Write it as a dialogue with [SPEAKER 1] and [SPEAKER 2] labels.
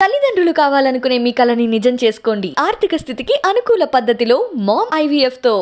[SPEAKER 1] తల్లిదండ్రులు కావాలనుకునే మీ కలని నిజం చేసుకోండి. ఆర్థిక స్థితికి అనుకూల పద్ధతిలో మామ్ ఐవీఎఫ్తో